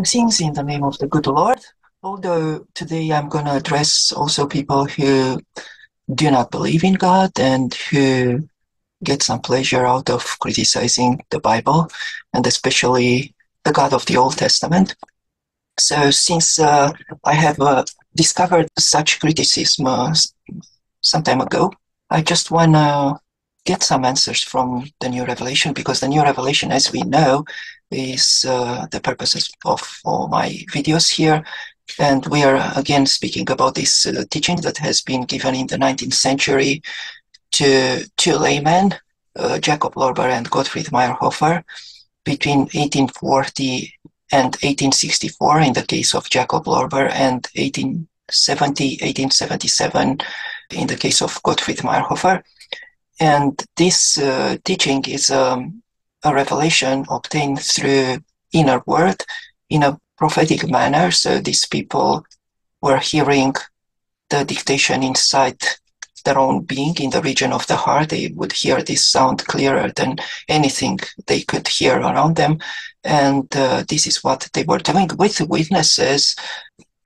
Things in the name of the good Lord. Although today I'm going to address also people who do not believe in God and who get some pleasure out of criticizing the Bible and especially the God of the Old Testament. So, since uh, I have uh, discovered such criticism uh, some time ago, I just want to get some answers from the new revelation because the new revelation, as we know, is uh, the purposes of all my videos here. And we are again speaking about this uh, teaching that has been given in the 19th century to two laymen, uh, Jakob Lorber and Gottfried Mayerhofer, between 1840 and 1864 in the case of Jakob Lorber and 1870, 1877 in the case of Gottfried Mayerhofer. And this uh, teaching is um, a revelation obtained through inner word in a prophetic manner. So these people were hearing the dictation inside their own being in the region of the heart. They would hear this sound clearer than anything they could hear around them. And uh, this is what they were doing with witnesses,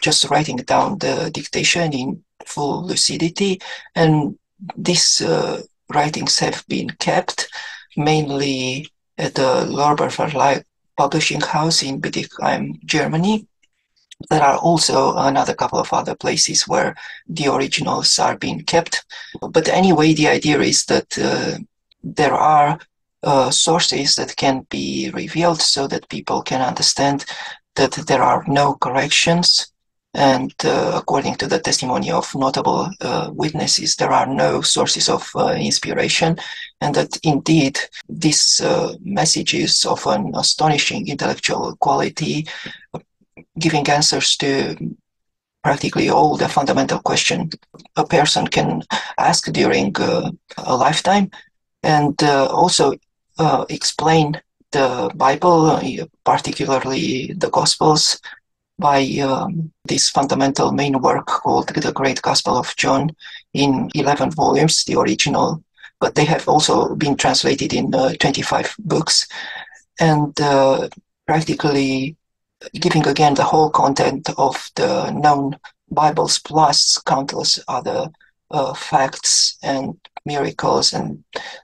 just writing down the dictation in full lucidity. And these uh, writings have been kept mainly at the Lorber Verlag publishing house in Bietigheim, Germany. There are also another couple of other places where the originals are being kept. But anyway, the idea is that uh, there are uh, sources that can be revealed so that people can understand that there are no corrections and uh, according to the testimony of notable uh, witnesses, there are no sources of uh, inspiration, and that indeed this uh, message is of an astonishing intellectual quality, giving answers to practically all the fundamental questions a person can ask during uh, a lifetime, and uh, also explain the Bible, particularly the Gospels, by um, this fundamental main work called The Great Gospel of John in 11 volumes, the original, but they have also been translated in uh, 25 books and uh, practically giving again the whole content of the known Bibles plus countless other uh, facts and miracles and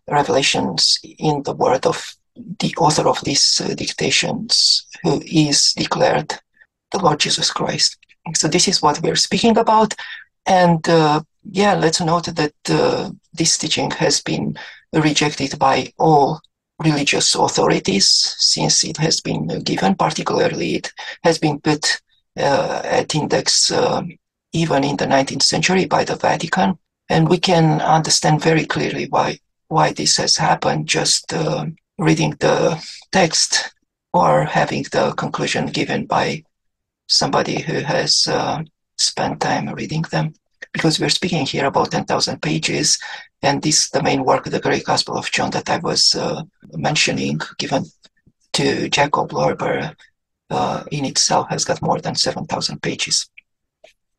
revelations in the word of the author of these uh, dictations, who is declared the Lord Jesus Christ. So this is what we're speaking about. And uh, yeah, let's note that uh, this teaching has been rejected by all religious authorities since it has been given. Particularly, it has been put uh, at index um, even in the 19th century by the Vatican. And we can understand very clearly why why this has happened just uh, reading the text or having the conclusion given by somebody who has uh, spent time reading them. Because we're speaking here about 10,000 pages, and this is the main work, the Great Gospel of John, that I was uh, mentioning, given to Jakob Lorber, uh, in itself has got more than 7,000 pages.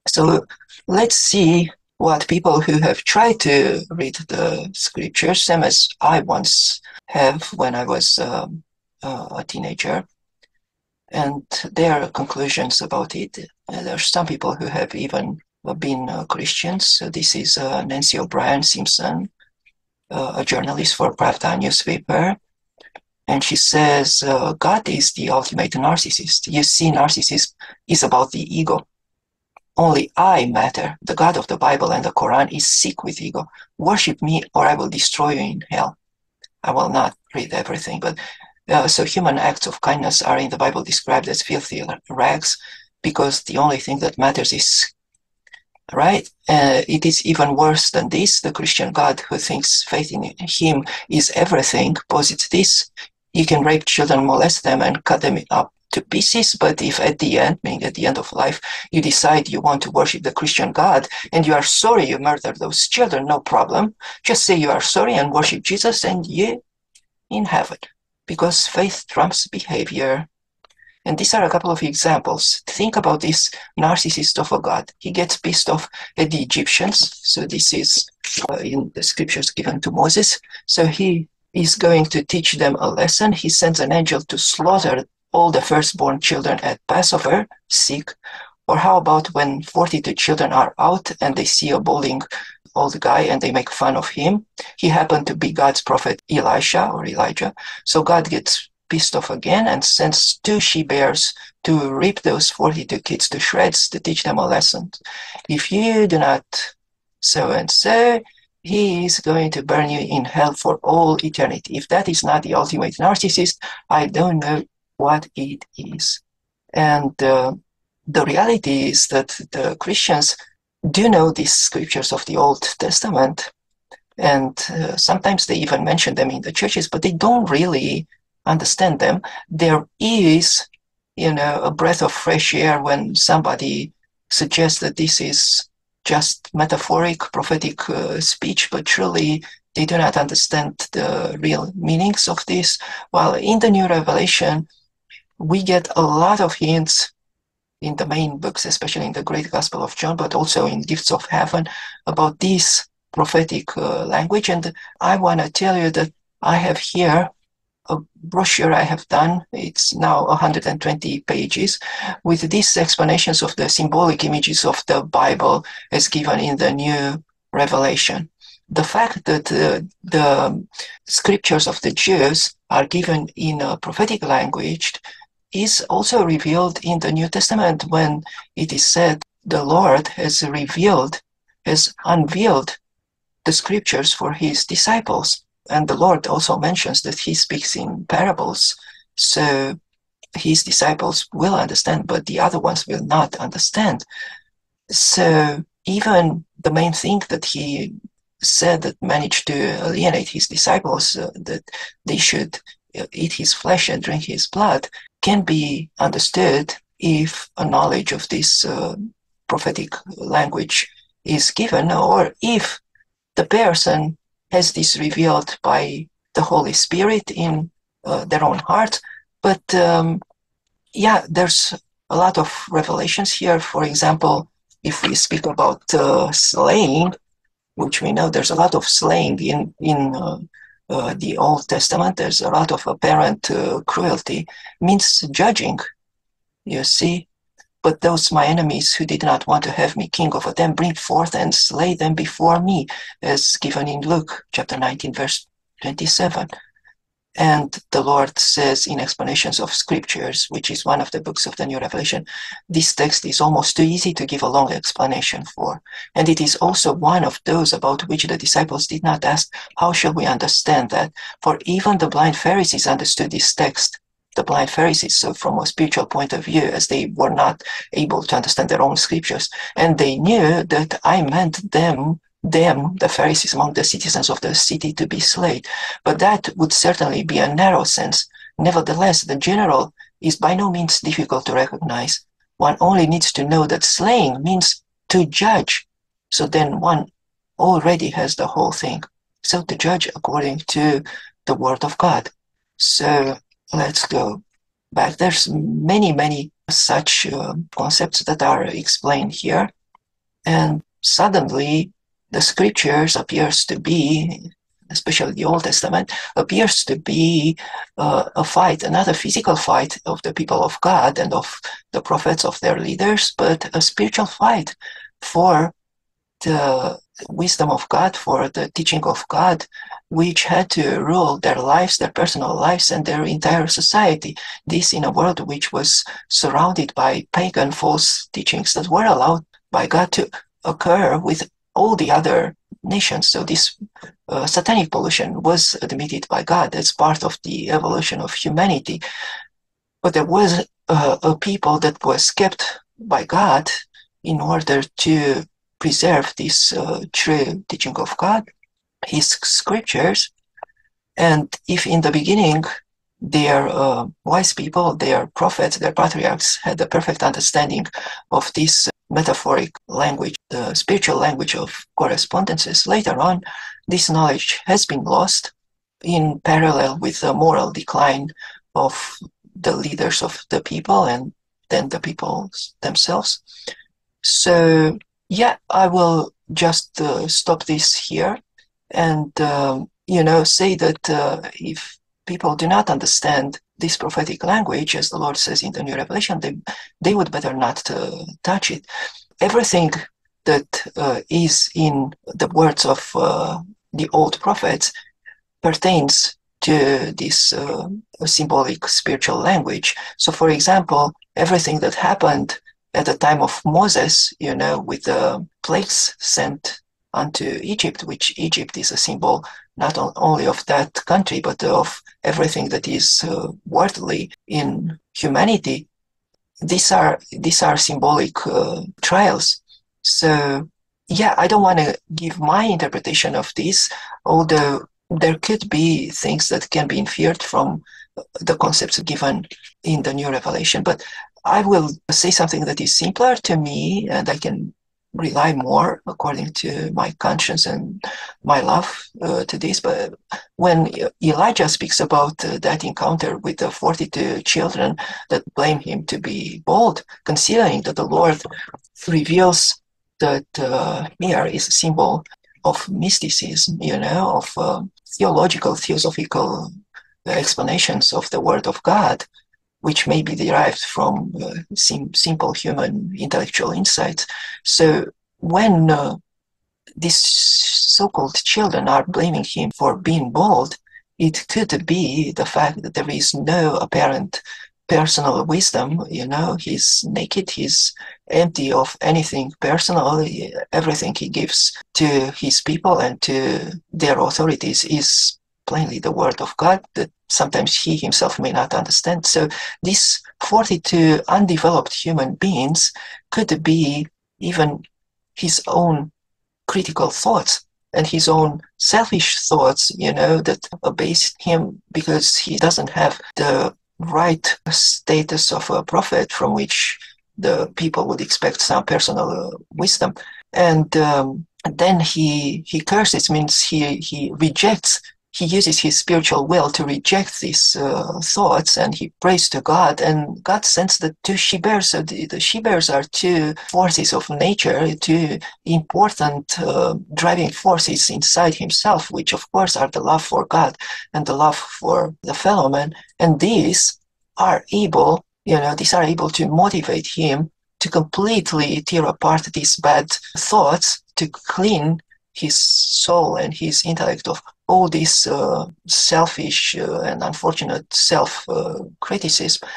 So let's see what people who have tried to read the scriptures, same as I once have when I was um, a teenager, and their conclusions about it. There are some people who have even been uh, Christians. This is uh, Nancy O'Brien Simpson, uh, a journalist for Pravda newspaper. And she says, God is the ultimate narcissist. You see, narcissism is about the ego. Only I matter. The God of the Bible and the Quran is sick with ego. Worship me or I will destroy you in hell. I will not read everything, but uh, so human acts of kindness are in the Bible described as filthy rags because the only thing that matters is right. Uh, it is even worse than this. The Christian God who thinks faith in Him is everything posits this. You can rape children, molest them, and cut them up to pieces. But if at the end, meaning at the end of life, you decide you want to worship the Christian God and you are sorry you murdered those children, no problem. Just say you are sorry and worship Jesus, and you in heaven because faith trumps behavior. And these are a couple of examples. Think about this narcissist of a god. He gets pissed off at the Egyptians. So this is uh, in the scriptures given to Moses. So he is going to teach them a lesson. He sends an angel to slaughter all the firstborn children at Passover sick? Or how about when 42 children are out and they see a bowling old guy and they make fun of him? He happened to be God's prophet Elisha or Elijah. So God gets off again and sends two she bears to rip those 42 kids to shreds to teach them a lesson. If you do not so and so, he is going to burn you in hell for all eternity. If that is not the ultimate narcissist, I don't know what it is. And uh, the reality is that the Christians do know these scriptures of the Old Testament, and uh, sometimes they even mention them in the churches, but they don't really understand them. There is, you know, a breath of fresh air when somebody suggests that this is just metaphoric, prophetic uh, speech, but truly they do not understand the real meanings of this. While in the New Revelation, we get a lot of hints in the main books, especially in the Great Gospel of John, but also in Gifts of Heaven, about this prophetic uh, language. And I want to tell you that I have here a brochure I have done. It's now 120 pages with these explanations of the symbolic images of the Bible as given in the New Revelation. The fact that uh, the scriptures of the Jews are given in a prophetic language is also revealed in the New Testament when it is said the Lord has revealed, has unveiled the scriptures for his disciples. And the Lord also mentions that he speaks in parables. So his disciples will understand, but the other ones will not understand. So even the main thing that he said that managed to alienate his disciples, uh, that they should uh, eat his flesh and drink his blood, can be understood if a knowledge of this uh, prophetic language is given, or if the person has this revealed by the Holy Spirit in uh, their own heart. But um, yeah, there's a lot of revelations here. For example, if we speak about uh, slaying, which we know there's a lot of slaying in in uh, uh, the Old Testament, there's a lot of apparent uh, cruelty, means judging, you see. But those my enemies who did not want to have me king over them, bring forth and slay them before me, as given in Luke chapter 19, verse 27. And the Lord says in explanations of scriptures, which is one of the books of the New Revelation, this text is almost too easy to give a long explanation for. And it is also one of those about which the disciples did not ask, how shall we understand that? For even the blind Pharisees understood this text. The blind Pharisees, so from a spiritual point of view, as they were not able to understand their own scriptures. And they knew that I meant them them, the Pharisees among the citizens of the city, to be slain. But that would certainly be a narrow sense. Nevertheless, the general is by no means difficult to recognize. One only needs to know that slaying means to judge. So then one already has the whole thing. So to judge according to the word of God. So let's go back. There's many, many such uh, concepts that are explained here. And suddenly the scriptures appears to be especially the Old Testament, appears to be uh, a fight, another physical fight of the people of God and of the prophets of their leaders, but a spiritual fight for the wisdom of God, for the teaching of God, which had to rule their lives, their personal lives, and their entire society. This in a world which was surrounded by pagan false teachings that were allowed by God to occur with all the other nations. So this uh, satanic pollution was admitted by God as part of the evolution of humanity. But there was uh, a people that was kept by God in order to preserve this uh, true teaching of God, His scriptures. And if in the beginning their uh, wise people, their prophets, their patriarchs had a perfect understanding of this metaphoric language, the spiritual language of correspondences. Later on, this knowledge has been lost in parallel with the moral decline of the leaders of the people and then the people themselves. So, yeah, I will just uh, stop this here and, um, you know, say that uh, if people do not understand this prophetic language, as the Lord says in the New Revelation, they, they would better not uh, touch it. Everything that uh, is in the words of uh, the old prophets pertains to this uh, symbolic spiritual language. So, for example, everything that happened at the time of Moses, you know, with the plagues sent unto Egypt, which Egypt is a symbol not only of that country, but of everything that is uh, worldly in humanity. These are these are symbolic uh, trials. So, yeah, I don't want to give my interpretation of this, although there could be things that can be inferred from the concepts given in the new revelation. But I will say something that is simpler to me and I can rely more according to my conscience and my love uh, to this. But when Elijah speaks about uh, that encounter with the 42 children that blame him to be bold, considering that the Lord reveals that uh, here is a symbol of mysticism, you know, of uh, theological, theosophical explanations of the Word of God which may be derived from uh, sim- simple human intellectual insights. So when uh, these so-called children are blaming him for being bald, it could be the fact that there is no apparent personal wisdom. You know, he's naked, he's empty of anything personal. Everything he gives to his people and to their authorities is plainly the word of God that sometimes he himself may not understand. So these 42 undeveloped human beings could be even his own critical thoughts and his own selfish thoughts, you know, that abase him because he doesn't have the right status of a prophet from which the people would expect some personal wisdom. And um, then he he curses means he he rejects he uses his spiritual will to reject these uh, thoughts and he prays to God. And God sends the two she bears. So the, the she bears are two forces of nature, two important uh, driving forces inside himself, which of course are the love for God and the love for the fellow man. And these are able, you know, these are able to motivate him to completely tear apart these bad thoughts, to clean his soul and his intellect of all this uh, selfish uh, and unfortunate self uh, criticism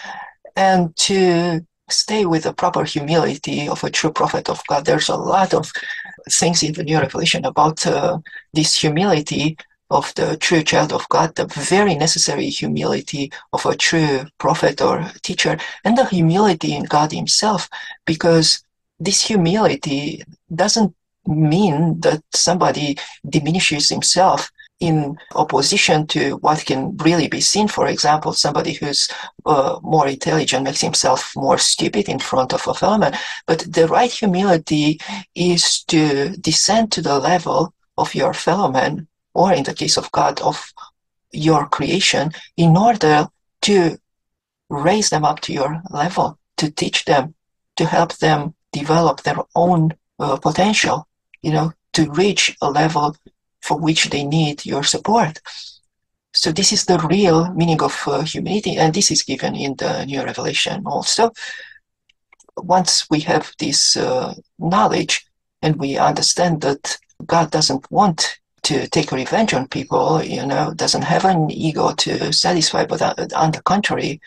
and to stay with the proper humility of a true prophet of God. There's a lot of things in the New Revelation about uh, this humility of the true child of God, the very necessary humility of a true prophet or teacher, and the humility in God Himself, because this humility doesn't mean that somebody diminishes himself in opposition to what can really be seen. For example, somebody who's uh, more intelligent makes himself more stupid in front of a fellow man. But the right humility is to descend to the level of your fellow man, or in the case of God, of your creation, in order to raise them up to your level, to teach them, to help them develop their own uh, potential, you know, to reach a level for which they need your support. So this is the real meaning of uh, humility, and this is given in the New Revelation also. Once we have this uh, knowledge and we understand that God doesn't want to take revenge on people, you know, doesn't have an ego to satisfy, but on the contrary,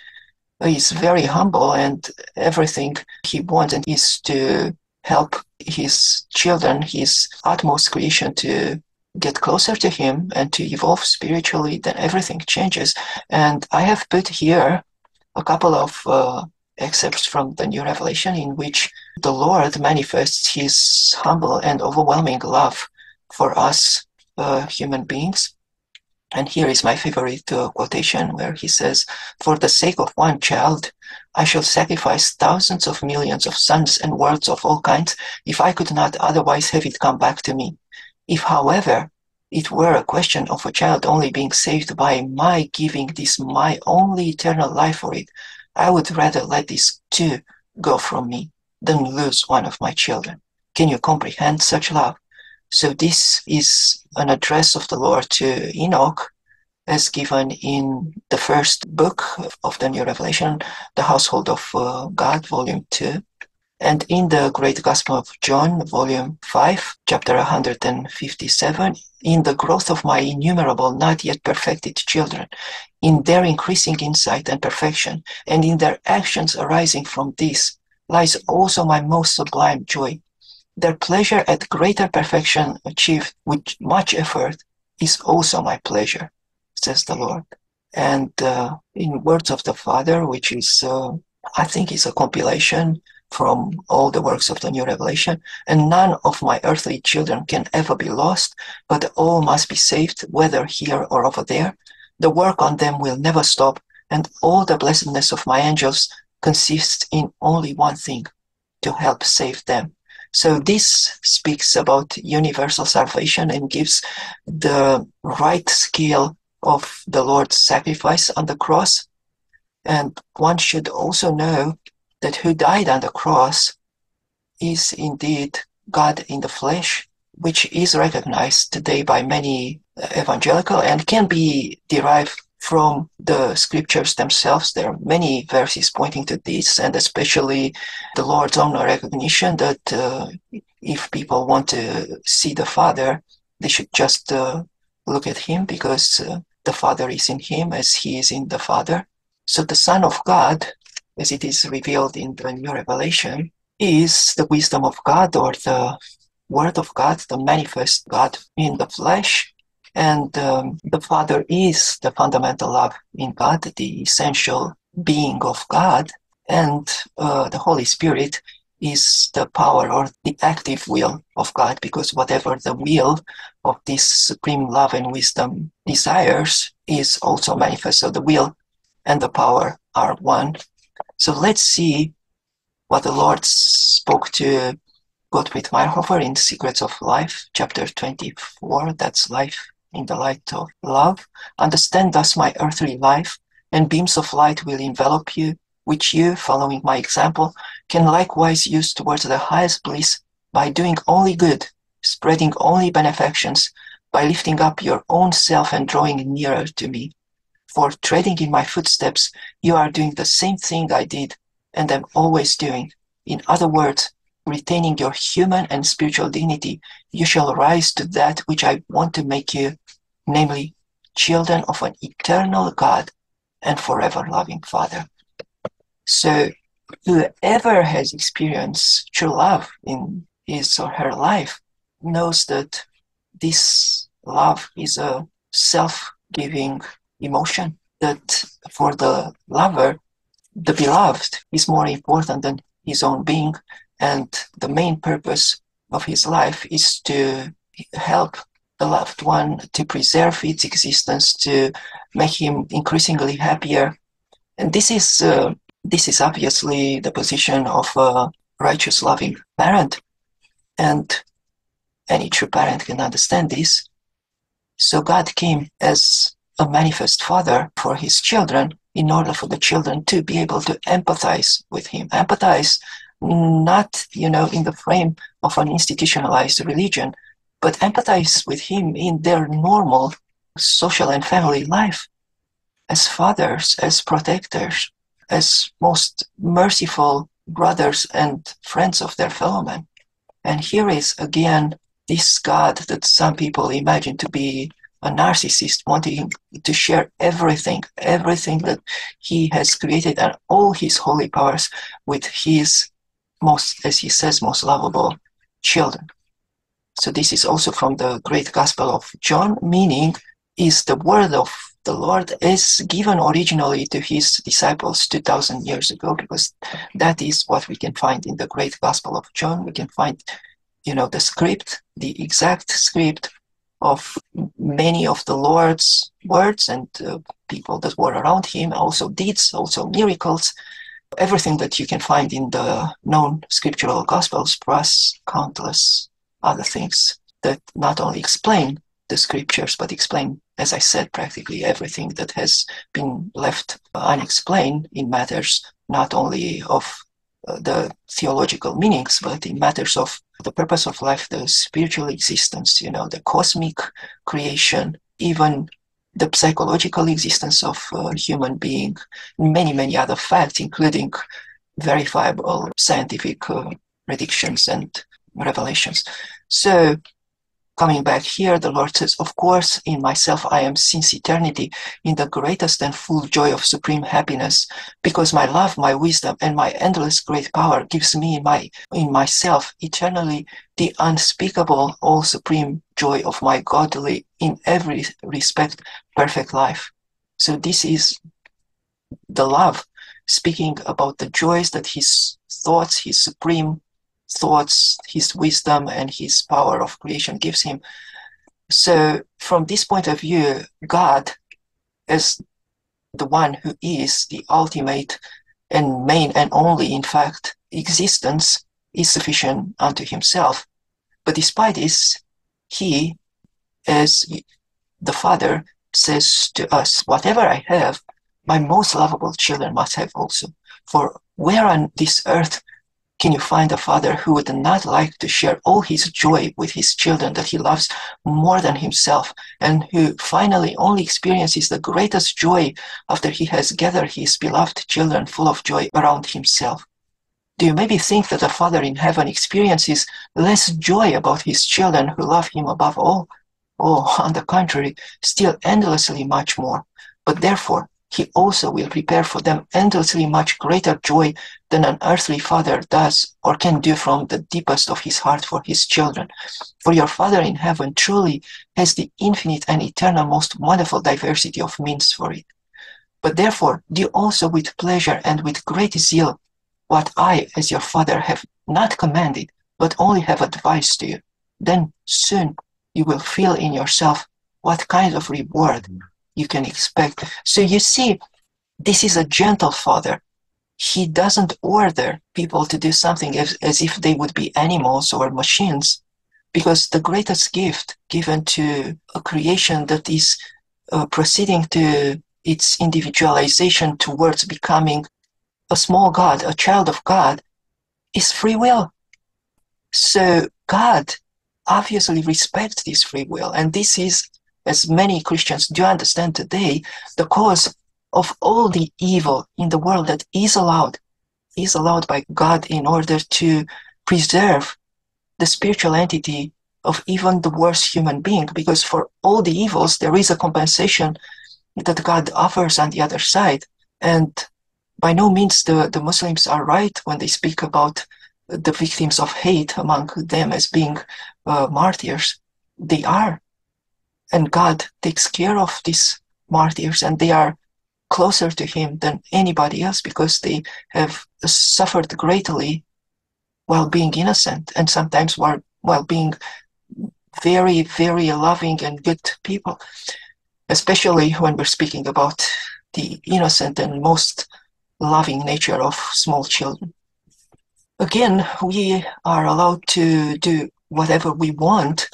he's very humble and everything he wants is to help his children, his utmost creation to get closer to him and to evolve spiritually, then everything changes. And I have put here a couple of uh, excerpts from the New Revelation in which the Lord manifests his humble and overwhelming love for us uh, human beings. And here is my favorite uh, quotation where he says, For the sake of one child, I shall sacrifice thousands of millions of sons and worlds of all kinds if I could not otherwise have it come back to me. If, however, it were a question of a child only being saved by my giving this my only eternal life for it, I would rather let this too go from me than lose one of my children. Can you comprehend such love? So this is an address of the Lord to Enoch, as given in the first book of the New Revelation, The Household of uh, God, Volume 2. And in the Great Gospel of John, Volume 5, chapter 157, in the growth of my innumerable, not yet perfected children, in their increasing insight and perfection, and in their actions arising from this, lies also my most sublime joy. Their pleasure at greater perfection achieved with much effort is also my pleasure, says the Lord. And uh, in words of the Father, which is, uh, I think, is a compilation from all the works of the New Revelation, and none of my earthly children can ever be lost, but all must be saved, whether here or over there. The work on them will never stop, and all the blessedness of my angels consists in only one thing to help save them. So this speaks about universal salvation and gives the right scale of the Lord's sacrifice on the cross. And one should also know that who died on the cross is indeed God in the flesh, which is recognized today by many evangelical and can be derived from the scriptures themselves. There are many verses pointing to this, and especially the Lord's own recognition that uh, if people want to see the Father, they should just uh, look at Him because uh, the Father is in Him as He is in the Father. So the Son of God as it is revealed in the new revelation, is the wisdom of God or the Word of God, the manifest God in the flesh. And um, the Father is the fundamental love in God, the essential being of God. And uh, the Holy Spirit is the power or the active will of God, because whatever the will of this supreme love and wisdom desires is also manifest. So the will and the power are one. So let's see what the Lord spoke to Gottfried Mayerhofer in Secrets of Life, chapter 24. That's life in the light of love. Understand thus my earthly life, and beams of light will envelop you, which you, following my example, can likewise use towards the highest bliss by doing only good, spreading only benefactions, by lifting up your own self and drawing nearer to me for treading in my footsteps, you are doing the same thing I did and am always doing. In other words, retaining your human and spiritual dignity, you shall rise to that which I want to make you, namely, children of an eternal God and forever loving Father. So, whoever has experienced true love in his or her life knows that this love is a self giving emotion that for the lover, the beloved is more important than his own being. And the main purpose of his life is to help the loved one to preserve its existence, to make him increasingly happier. And this is, uh, this is obviously the position of a righteous, loving parent. And any true parent can understand this. So God came as a manifest father for his children in order for the children to be able to empathize with him. Empathize not, you know, in the frame of an institutionalized religion, but empathize with him in their normal social and family life as fathers, as protectors, as most merciful brothers and friends of their fellow men. And here is again this God that some people imagine to be a narcissist wanting to share everything, everything that he has created and all his holy powers with his most, as he says, most lovable children. So this is also from the great gospel of John, meaning is the word of the Lord is given originally to his disciples 2000 years ago because that is what we can find in the great gospel of John. We can find, you know, the script, the exact script of many of the Lord's words and uh, people that were around him, also deeds, also miracles, everything that you can find in the known scriptural gospels, plus countless other things that not only explain the scriptures, but explain, as I said, practically everything that has been left unexplained in matters not only of uh, the theological meanings, but in matters of the purpose of life, the spiritual existence, you know, the cosmic creation, even the psychological existence of human being, many, many other facts, including verifiable scientific uh, predictions and revelations. So Coming back here, the Lord says, Of course, in myself I am since eternity in the greatest and full joy of supreme happiness, because my love, my wisdom, and my endless great power gives me in, my, in myself eternally the unspeakable, all supreme joy of my godly, in every respect, perfect life. So this is the love speaking about the joys that his thoughts, his supreme thoughts, his wisdom, and his power of creation gives him. So, from this point of view, God, as the one who is the ultimate and main and only, in fact, existence, is sufficient unto himself. But despite this, he, as the Father, says to us, Whatever I have, my most lovable children must have also. For where on this earth can you find a father who would not like to share all his joy with his children that he loves more than himself and who finally only experiences the greatest joy after he has gathered his beloved children full of joy around himself? Do you maybe think that a father in heaven experiences less joy about his children who love him above all? Oh, on the contrary, still endlessly much more. But therefore, he also will prepare for them endlessly much greater joy than an earthly father does or can do from the deepest of his heart for his children. For your Father in heaven truly has the infinite and eternal most wonderful diversity of means for it. But therefore, do also with pleasure and with great zeal what I, as your Father, have not commanded, but only have advised to you. Then soon you will feel in yourself what kind of reward mm-hmm. You can expect. So you see, this is a gentle father. He doesn't order people to do something as, as if they would be animals or machines, because the greatest gift given to a creation that is uh, proceeding to its individualization towards becoming a small God, a child of God, is free will. So God obviously respects this free will, and this is as many Christians do understand today, the cause of all the evil in the world that is allowed, is allowed by God in order to preserve the spiritual entity of even the worst human being, because for all the evils, there is a compensation that God offers on the other side. And by no means the, the Muslims are right when they speak about the victims of hate among them as being uh, martyrs. They are and God takes care of these martyrs and they are closer to him than anybody else because they have suffered greatly while being innocent and sometimes while, while being very, very loving and good people, especially when we're speaking about the innocent and most loving nature of small children. Again, we are allowed to do whatever we want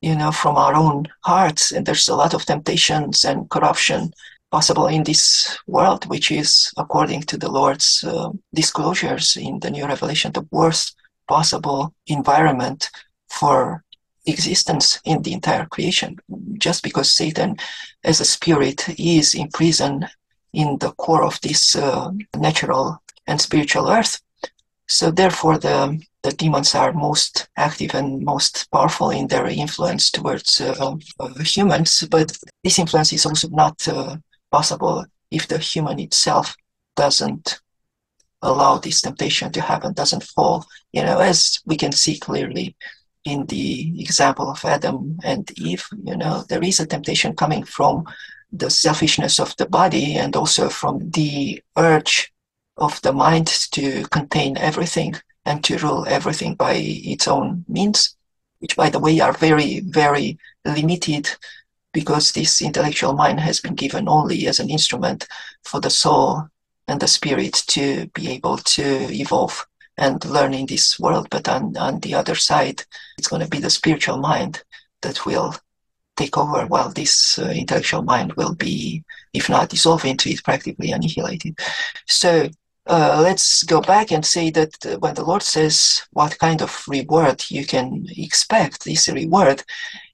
you know, from our own hearts. And there's a lot of temptations and corruption possible in this world, which is, according to the Lord's uh, disclosures in the New Revelation, the worst possible environment for existence in the entire creation. Just because Satan, as a spirit, is imprisoned in the core of this uh, natural and spiritual earth. So, therefore, the the demons are most active and most powerful in their influence towards uh, humans. But this influence is also not uh, possible if the human itself doesn't allow this temptation to happen, doesn't fall. You know, as we can see clearly in the example of Adam and Eve, you know, there is a temptation coming from the selfishness of the body and also from the urge of the mind to contain everything and to rule everything by its own means, which, by the way, are very, very limited because this intellectual mind has been given only as an instrument for the soul and the spirit to be able to evolve and learn in this world. But on, on the other side, it's going to be the spiritual mind that will take over while this uh, intellectual mind will be, if not dissolved into it, practically annihilated. So uh, let's go back and say that uh, when the Lord says what kind of reward you can expect, this reward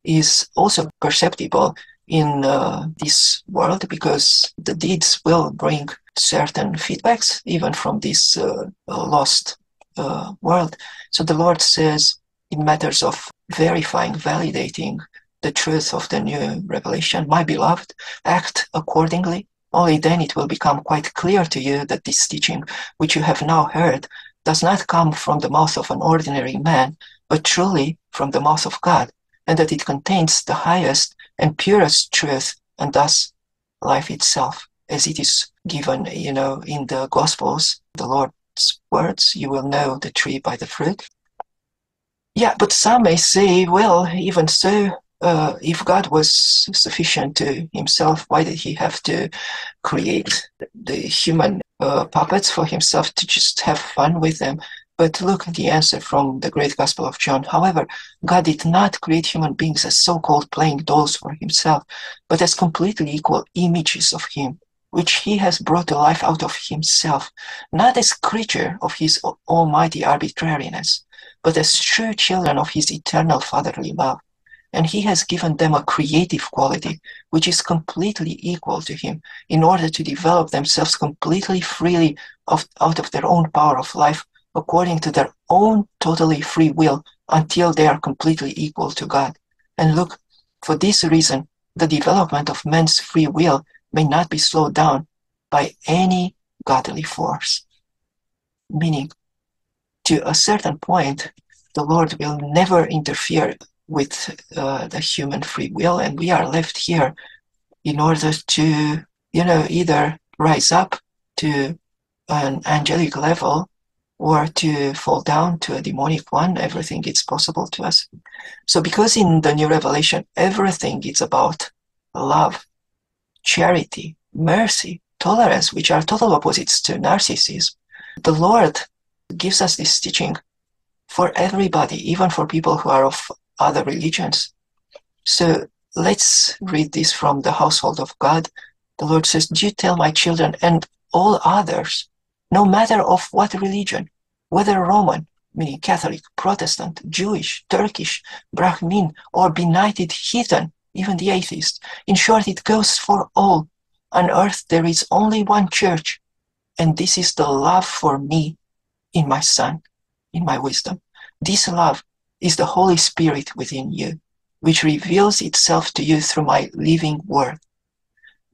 is also perceptible in uh, this world because the deeds will bring certain feedbacks even from this uh, lost uh, world. So the Lord says in matters of verifying, validating the truth of the new revelation, my beloved, act accordingly. Only then it will become quite clear to you that this teaching, which you have now heard, does not come from the mouth of an ordinary man, but truly from the mouth of God, and that it contains the highest and purest truth, and thus life itself, as it is given, you know, in the Gospels, the Lord's words, you will know the tree by the fruit. Yeah, but some may say, well, even so, uh, if God was sufficient to himself, why did he have to create the human uh, puppets for himself to just have fun with them? But look at the answer from the great Gospel of John. However, God did not create human beings as so called playing dolls for himself, but as completely equal images of him, which he has brought to life out of himself, not as creature of his almighty arbitrariness, but as true children of his eternal fatherly love and he has given them a creative quality which is completely equal to him in order to develop themselves completely freely of, out of their own power of life according to their own totally free will until they are completely equal to God. And look, for this reason, the development of man's free will may not be slowed down by any godly force. Meaning, to a certain point, the Lord will never interfere with uh, the human free will, and we are left here in order to, you know, either rise up to an angelic level or to fall down to a demonic one. Everything is possible to us. So, because in the new revelation, everything is about love, charity, mercy, tolerance, which are total opposites to narcissism, the Lord gives us this teaching for everybody, even for people who are of other religions. So let's read this from the household of God. The Lord says, Do you tell my children and all others, no matter of what religion, whether Roman, meaning Catholic, Protestant, Jewish, Turkish, Brahmin, or benighted heathen, even the atheist. In short, it goes for all. On earth there is only one church, and this is the love for me in my Son, in my wisdom. This love is the Holy Spirit within you, which reveals itself to you through my living word.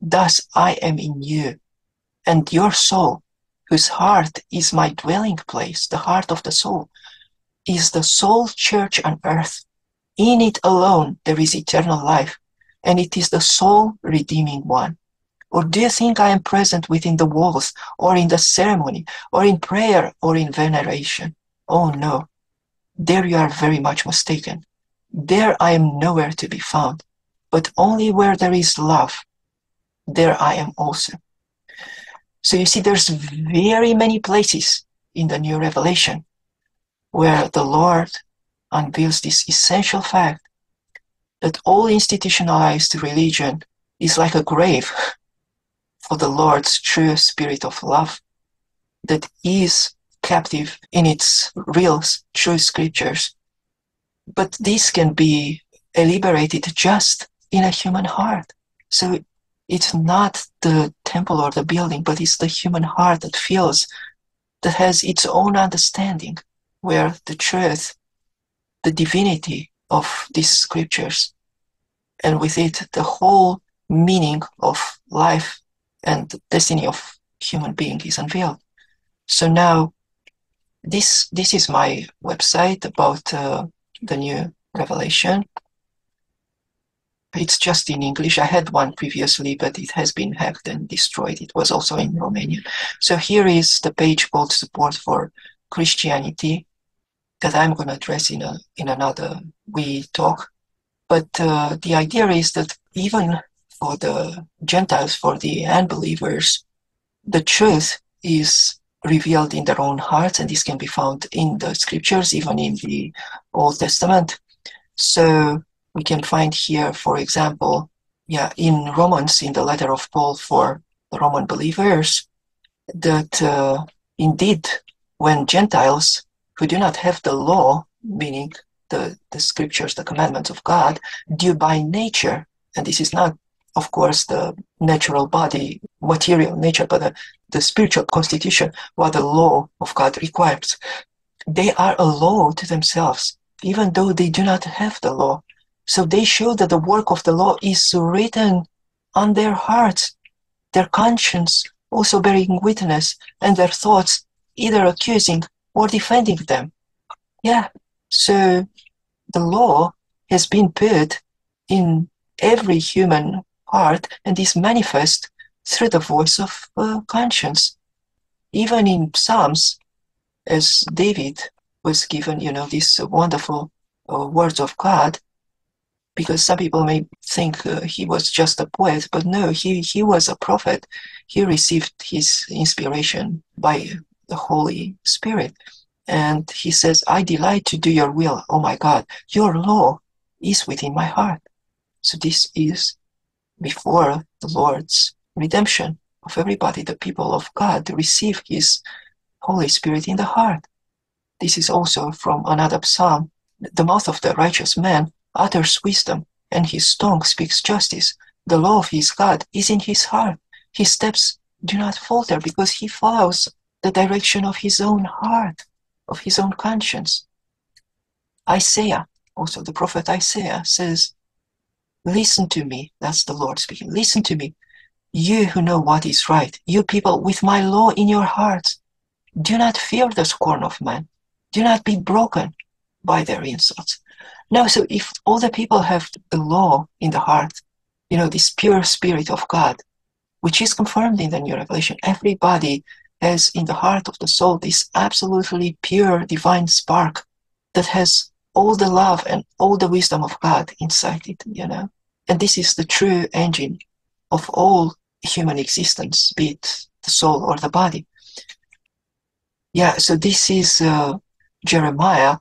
Thus I am in you, and your soul, whose heart is my dwelling place, the heart of the soul, is the sole church on earth. In it alone there is eternal life, and it is the sole redeeming one. Or do you think I am present within the walls, or in the ceremony, or in prayer, or in veneration? Oh no, there you are very much mistaken. There I am nowhere to be found, but only where there is love, there I am also. So you see, there's very many places in the new revelation where the Lord unveils this essential fact that all institutionalized religion is like a grave for the Lord's true spirit of love that is captive in its real true scriptures. But this can be liberated just in a human heart. So it's not the temple or the building, but it's the human heart that feels, that has its own understanding, where the truth, the divinity of these scriptures, and with it the whole meaning of life and destiny of human being is unveiled. So now this this is my website about uh, the new revelation. It's just in English. I had one previously, but it has been hacked and destroyed. It was also in Romanian. So here is the page called Support for Christianity that I'm going to address in a in another we talk. But uh, the idea is that even for the Gentiles, for the unbelievers, the truth is revealed in their own hearts, and this can be found in the scriptures, even in the Old Testament. So we can find here, for example, yeah, in Romans, in the letter of Paul for the Roman believers, that uh, indeed, when Gentiles who do not have the law, meaning the, the scriptures, the commandments of God, do by nature, and this is not of course, the natural body, material nature, but the, the spiritual constitution, what the law of God requires. They are a law to themselves, even though they do not have the law. So they show that the work of the law is written on their hearts, their conscience also bearing witness, and their thoughts either accusing or defending them. Yeah, so the law has been put in every human heart and is manifest through the voice of uh, conscience. Even in Psalms, as David was given, you know, these wonderful uh, words of God, because some people may think uh, he was just a poet, but no, he, he was a prophet. He received his inspiration by the Holy Spirit. And he says, I delight to do your will, oh my God. Your law is within my heart. So this is before the Lord's redemption of everybody, the people of God to receive his Holy Spirit in the heart. This is also from another psalm. The mouth of the righteous man utters wisdom, and his tongue speaks justice. The law of his God is in his heart. His steps do not falter because he follows the direction of his own heart, of his own conscience. Isaiah, also the prophet Isaiah, says, Listen to me. That's the Lord speaking. Listen to me. You who know what is right, you people with my law in your hearts, do not fear the scorn of man. Do not be broken by their insults. No, so if all the people have the law in the heart, you know, this pure spirit of God, which is confirmed in the new revelation, everybody has in the heart of the soul this absolutely pure divine spark that has all the love and all the wisdom of God inside it, you know. And this is the true engine of all human existence, be it the soul or the body. Yeah, so this is uh, Jeremiah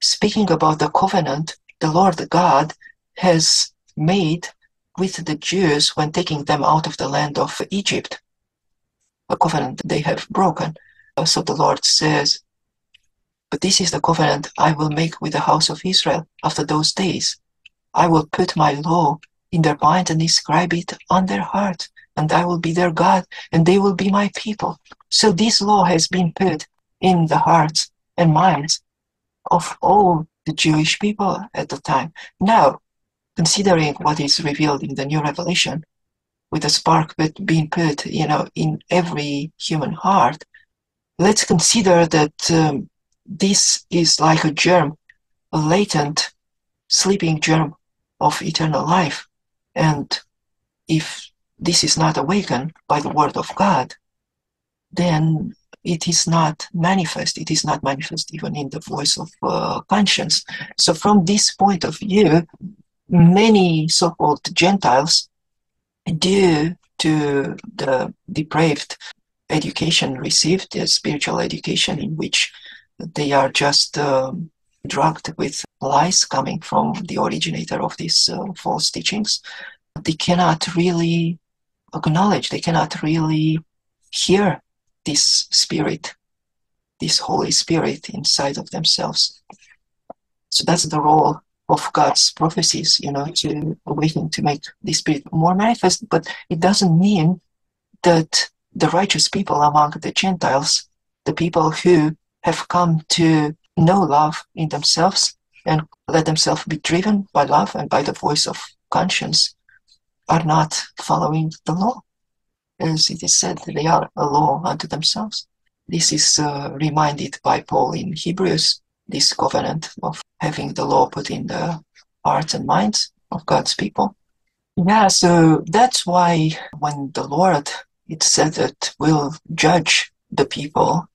speaking about the covenant the Lord God has made with the Jews when taking them out of the land of Egypt, a covenant they have broken. So the Lord says, But this is the covenant I will make with the house of Israel after those days. I will put my law in their mind and inscribe it on their heart, and I will be their God, and they will be my people. So this law has been put in the hearts and minds of all the Jewish people at the time. Now, considering what is revealed in the new revelation, with the spark being put, you know, in every human heart, let's consider that um, this is like a germ, a latent, sleeping germ of eternal life. And if this is not awakened by the word of God, then it is not manifest. It is not manifest even in the voice of uh, conscience. So, from this point of view, many so called Gentiles, due to the depraved education received, the spiritual education in which they are just um, drugged with lies coming from the originator of these uh, false teachings, they cannot really acknowledge, they cannot really hear this spirit, this Holy Spirit inside of themselves. So that's the role of God's prophecies, you know, to awaken, to make the Spirit more manifest. But it doesn't mean that the righteous people among the Gentiles, the people who have come to know love in themselves and let themselves be driven by love and by the voice of conscience, are not following the law as it is said, they are a law unto themselves. This is uh, reminded by Paul in Hebrews, this covenant of having the law put in the hearts and minds of God's people. Yeah, so that's why when the Lord, it said that will judge the people,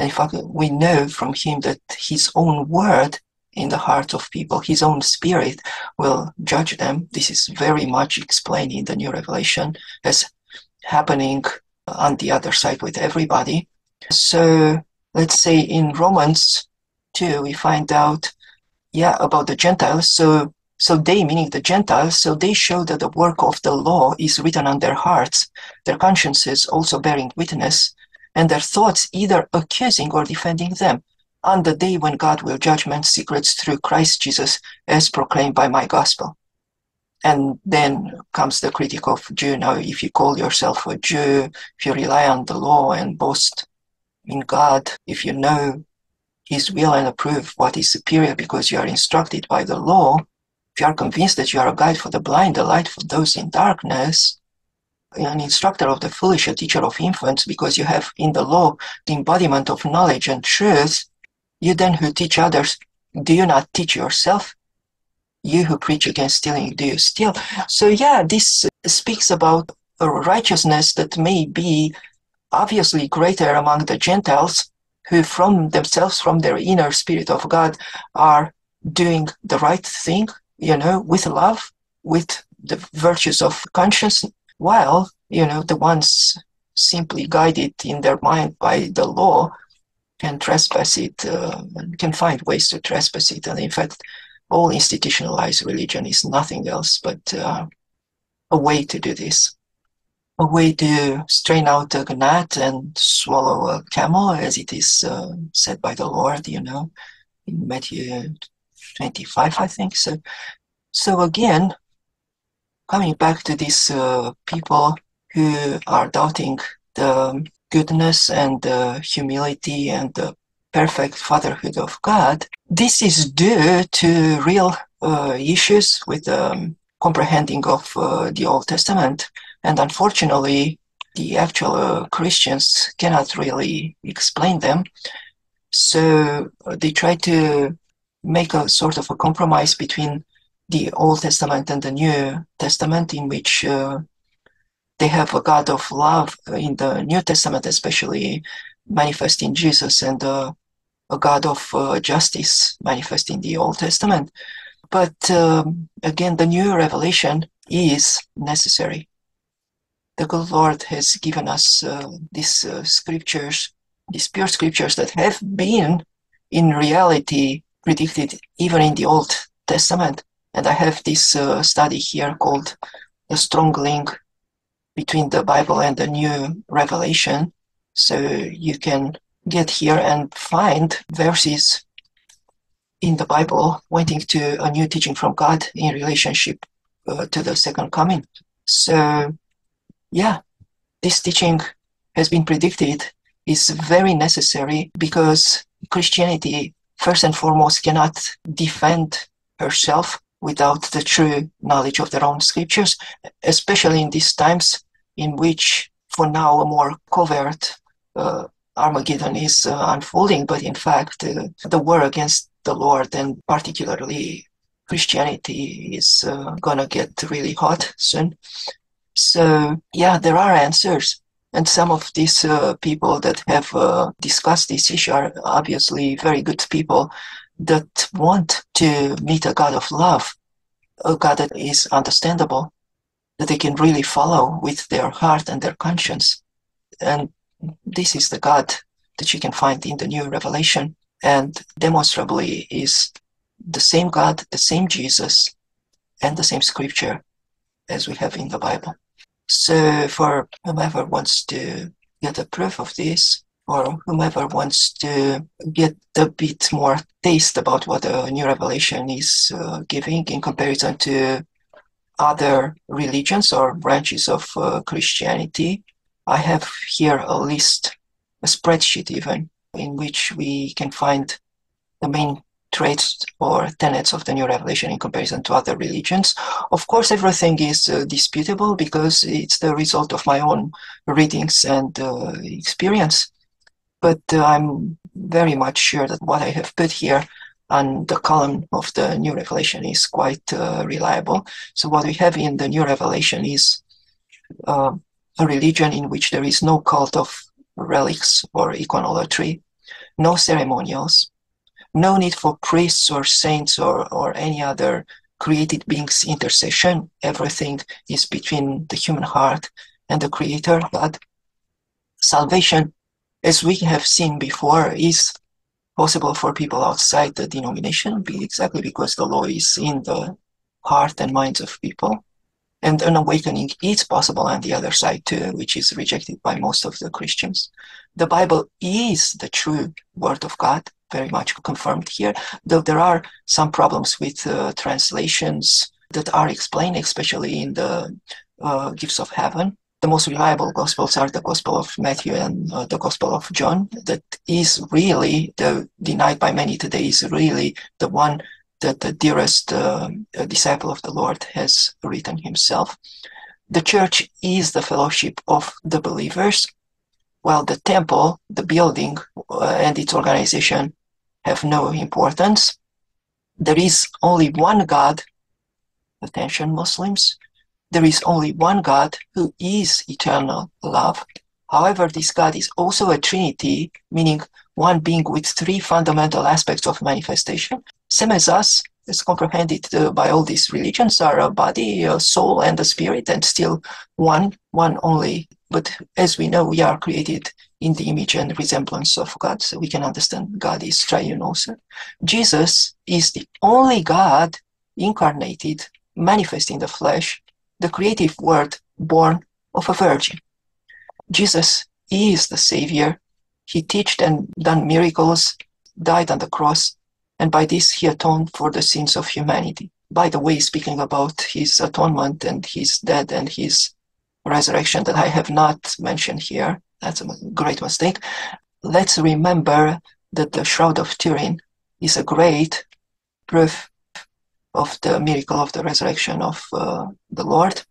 in fact, we know from him that his own word in the hearts of people, his own spirit will judge them. This is very much explained in the New Revelation as happening on the other side with everybody. So let's say in Romans 2, we find out, yeah, about the Gentiles. So, so they, meaning the Gentiles, so they show that the work of the law is written on their hearts, their consciences also bearing witness, and their thoughts either accusing or defending them on the day when God will judge men's secrets through Christ Jesus as proclaimed by my gospel. And then comes the critic of Jew. Now, if you call yourself a Jew, if you rely on the law and boast in God, if you know His will and approve what is superior because you are instructed by the law, if you are convinced that you are a guide for the blind, a light for those in darkness, an instructor of the foolish, a teacher of infants, because you have in the law the embodiment of knowledge and truth, you then who teach others, do you not teach yourself? You who preach against stealing, do you steal? So, yeah, this speaks about a righteousness that may be obviously greater among the Gentiles who, from themselves, from their inner spirit of God, are doing the right thing, you know, with love, with the virtues of conscience, while, you know, the ones simply guided in their mind by the law can trespass it, uh, can find ways to trespass it. And in fact, all institutionalized religion is nothing else but uh, a way to do this. A way to strain out a gnat and swallow a camel, as it is uh, said by the Lord, you know, in Matthew 25, I think. So, so again, coming back to these uh, people who are doubting the goodness and the humility and the perfect fatherhood of God, this is due to real uh, issues with um, comprehending of uh, the Old Testament. And unfortunately, the actual uh, Christians cannot really explain them. So uh, they try to make a sort of a compromise between the Old Testament and the New Testament, in which uh, they have a God of love in the New Testament, especially manifest in Jesus, and uh, a God of uh, justice manifest in the Old Testament. But um, again, the new revelation is necessary. The good Lord has given us uh, these uh, scriptures, these pure scriptures that have been in reality predicted even in the Old Testament. And I have this uh, study here called The Strong Link Between the Bible and the New Revelation. So you can get here and find verses in the Bible pointing to a new teaching from God in relationship uh, to the second coming. So, yeah, this teaching has been predicted is very necessary because Christianity, first and foremost, cannot defend herself without the true knowledge of their own scriptures, especially in these times in which, for now, a more covert uh, Armageddon is uh, unfolding, but in fact, uh, the war against the Lord and particularly Christianity is uh, gonna get really hot soon. So, yeah, there are answers. And some of these uh, people that have uh, discussed this issue are obviously very good people that want to meet a God of love, a God that is understandable, that they can really follow with their heart and their conscience. And this is the God that you can find in the new revelation and demonstrably is the same God, the same Jesus, and the same scripture as we have in the Bible. So for whomever wants to get a proof of this, or whomever wants to get a bit more taste about what the new revelation is uh, giving in comparison to other religions or branches of uh, Christianity, I have here a list, a spreadsheet even, in which we can find the main traits or tenets of the new revelation in comparison to other religions. Of course, everything is uh, disputable because it's the result of my own readings and uh, experience. But uh, I'm very much sure that what I have put here on the column of the new revelation is quite uh, reliable. So what we have in the new revelation is uh, a religion in which there is no cult of relics or iconolatry, no ceremonials, no need for priests or saints or, or any other created beings intercession. Everything is between the human heart and the creator, God. Salvation, as we have seen before, is possible for people outside the denomination exactly because the law is in the heart and minds of people. And an awakening is possible on the other side too, which is rejected by most of the Christians. The Bible is the true word of God, very much confirmed here, though there are some problems with uh, translations that are explained, especially in the uh, gifts of heaven. The most reliable gospels are the Gospel of Matthew and uh, the Gospel of John. That is really, the denied by many today, is really the one that the dearest uh, disciple of the Lord has written himself. The church is the fellowship of the believers, while the temple, the building, uh, and its organization have no importance. There is only one God, attention Muslims, there is only one God who is eternal love. However, this God is also a trinity, meaning one being with three fundamental aspects of manifestation. Same as us, is comprehended uh, by all these religions are a body, a soul, and a spirit, and still one, one only. But as we know, we are created in the image and resemblance of God, so we can understand God is triune also. Jesus is the only God incarnated, manifest in the flesh, the creative word born of a virgin. Jesus is the Savior. He taught and done miracles, died on the cross, and by this he atoned for the sins of humanity. By the way, speaking about his atonement and his death and his resurrection that I have not mentioned here, that's a great mistake. Let's remember that the Shroud of Turin is a great proof of the miracle of the resurrection of uh, the Lord.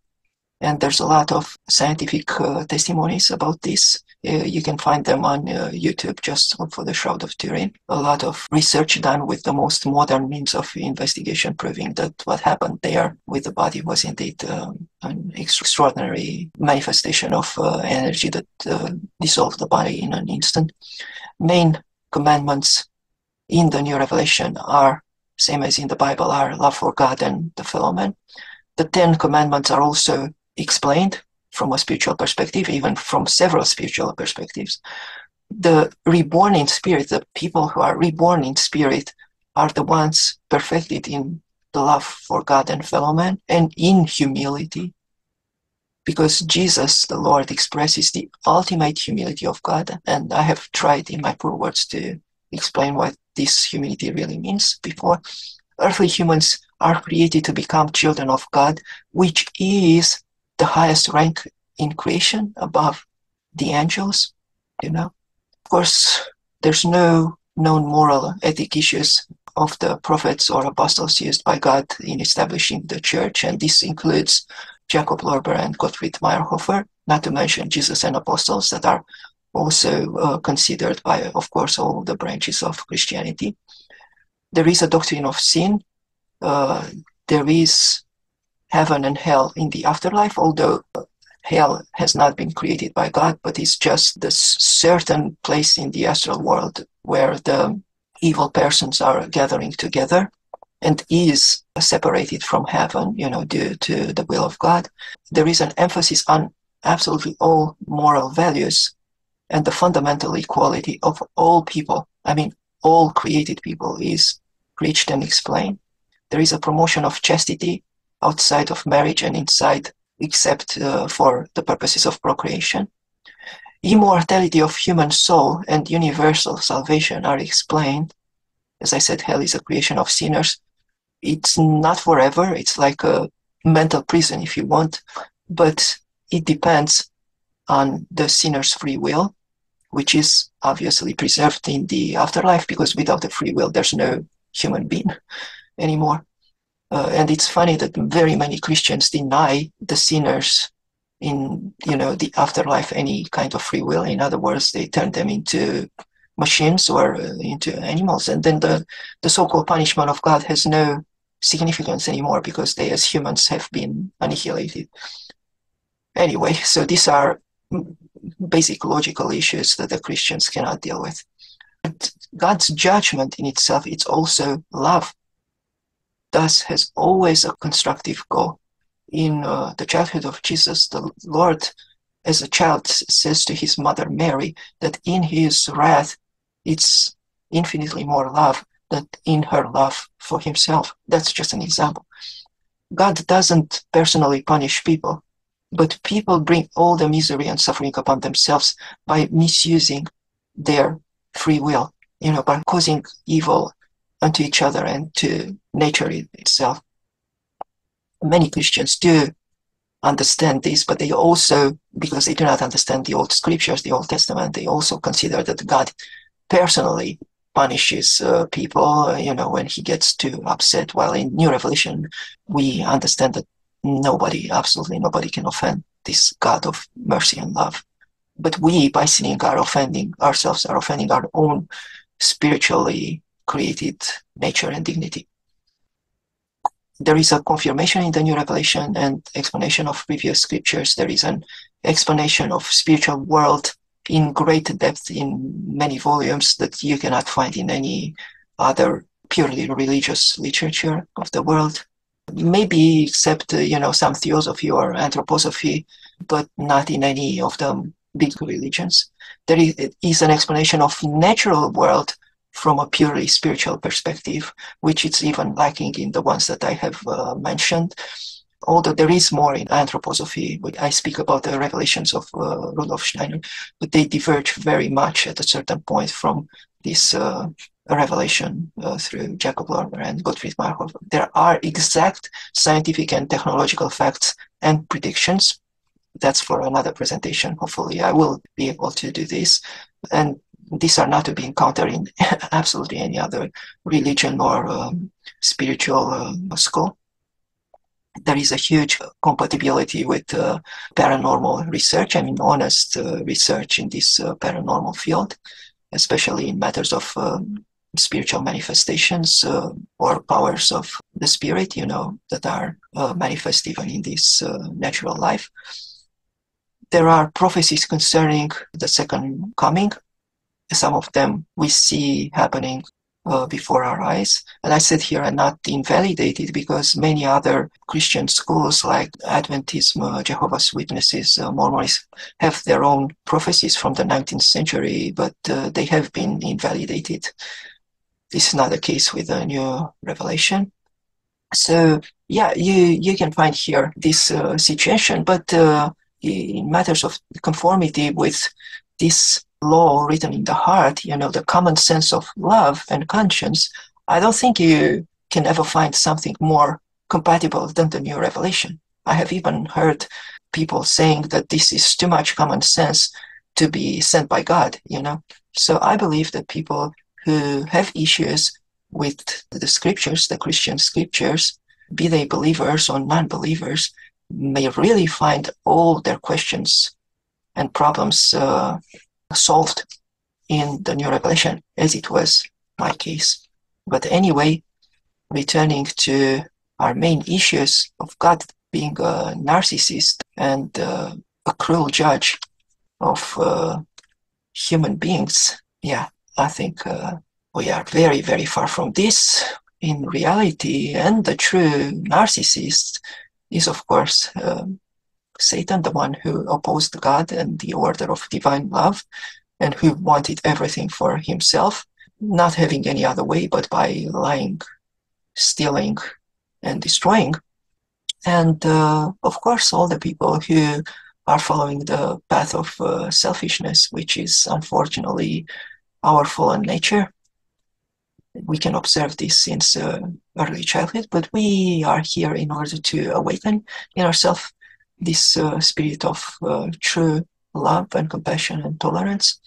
And there's a lot of scientific uh, testimonies about this. Uh, you can find them on uh, YouTube, just for the Shroud of Turin. A lot of research done with the most modern means of investigation proving that what happened there with the body was indeed um, an extraordinary manifestation of uh, energy that uh, dissolved the body in an instant. Main commandments in the New Revelation are same as in the Bible, are love for God and the fellow man. The Ten Commandments are also explained from a spiritual perspective, even from several spiritual perspectives. The reborn in spirit, the people who are reborn in spirit, are the ones perfected in the love for God and fellow man and in humility. Because Jesus, the Lord, expresses the ultimate humility of God. And I have tried in my poor words to explain what this humility really means before. Earthly humans are created to become children of God, which is the highest rank in creation above the angels, you know. Of course, there's no known moral ethic issues of the prophets or apostles used by God in establishing the church, and this includes Jakob Lorber and Gottfried Mayerhofer, not to mention Jesus and apostles that are also uh, considered by, of course, all the branches of Christianity. There is a doctrine of sin. Uh, there is heaven and hell in the afterlife, although hell has not been created by God, but it's just the certain place in the astral world where the evil persons are gathering together and is separated from heaven, you know, due to the will of God. There is an emphasis on absolutely all moral values and the fundamental equality of all people. I mean, all created people is preached and explained. There is a promotion of chastity outside of marriage and inside, except uh, for the purposes of procreation. Immortality of human soul and universal salvation are explained. As I said, hell is a creation of sinners. It's not forever. It's like a mental prison, if you want, but it depends on the sinner's free will, which is obviously preserved in the afterlife because without the free will, there's no human being anymore. Uh, and it's funny that very many Christians deny the sinners in you know the afterlife any kind of free will. In other words, they turn them into machines or uh, into animals, and then the the so-called punishment of God has no significance anymore because they, as humans, have been annihilated. Anyway, so these are basic logical issues that the Christians cannot deal with. But God's judgment in itself, it's also love thus has always a constructive goal. In uh, the childhood of Jesus, the Lord, as a child, says to his mother Mary that in his wrath, it's infinitely more love than in her love for himself. That's just an example. God doesn't personally punish people, but people bring all the misery and suffering upon themselves by misusing their free will, you know, by causing evil unto each other and to nature itself. many Christians do understand this, but they also, because they do not understand the old scriptures, the Old Testament, they also consider that God personally punishes uh, people, you know, when he gets too upset. While in New Revelation, we understand that nobody, absolutely nobody can offend this God of mercy and love. But we, by sinning, are offending ourselves, are offending our own spiritually created nature and dignity there is a confirmation in the new revelation and explanation of previous scriptures. There is an explanation of spiritual world in great depth in many volumes that you cannot find in any other purely religious literature of the world. Maybe except, you know, some theosophy or anthroposophy, but not in any of the big religions. There is an explanation of natural world from a purely spiritual perspective, which is even lacking in the ones that I have uh, mentioned. Although there is more in anthroposophy, I speak about the revelations of uh, Rudolf Steiner, but they diverge very much at a certain point from this uh, revelation uh, through Jakob Lorber and Gottfried Mayerhofer. There are exact scientific and technological facts and predictions. That's for another presentation. Hopefully, I will be able to do this. And these are not to be encountered in absolutely any other religion or um, spiritual uh, school. There is a huge compatibility with uh, paranormal research, I mean, honest uh, research in this uh, paranormal field, especially in matters of um, spiritual manifestations uh, or powers of the spirit, you know, that are uh, manifest even in this natural life there are prophecies concerning the second coming some of them we see happening uh, before our eyes. And I said here and not invalidated because many other Christian schools like Adventism, uh, Jehovah's Witnesses, uh, Mormons have their own prophecies from the 19th century, but uh, they have been invalidated. This is not the case with the new revelation. So yeah, you you can find here this uh, situation, but uh, in matters of conformity with this law written in the heart, you know, the common sense of love and conscience, I don't think you can ever find something more compatible than the new revelation. I have even heard people saying that this is too much common sense to be sent by God, you know. So I believe that people who have issues with the scriptures, the Christian scriptures, be they believers or non believers, may really find all their questions and problems uh, solved in the new revelation as it was my case. But anyway, returning to our main issues of God being a narcissist and uh, a cruel judge of uh, human beings, yeah, I think uh, we are very, very far from this in reality. And the true narcissist is, of course, um, Satan, the one who opposed God and the order of divine love, and who wanted everything for himself, not having any other way but by lying, stealing, and destroying. And uh, of course, all the people who are following the path of uh, selfishness, which is unfortunately our fallen nature. We can observe this since uh, early childhood, but we are here in order to awaken in ourselves this uh, spirit of uh, true love and compassion and tolerance.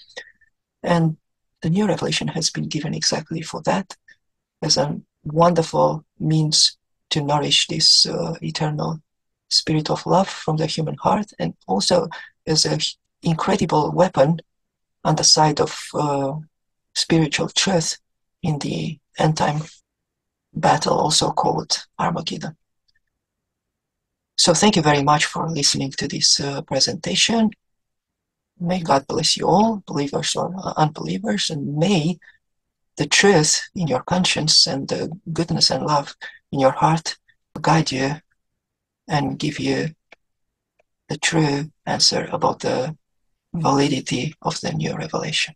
And the new revelation has been given exactly for that as a wonderful means to nourish this uh, eternal spirit of love from the human heart and also as an incredible weapon on the side of uh, spiritual truth in the end time battle also called Armageddon. So thank you very much for listening to this uh, presentation. May God bless you all, believers or unbelievers, and may the truth in your conscience and the goodness and love in your heart guide you and give you the true answer about the validity of the new revelation.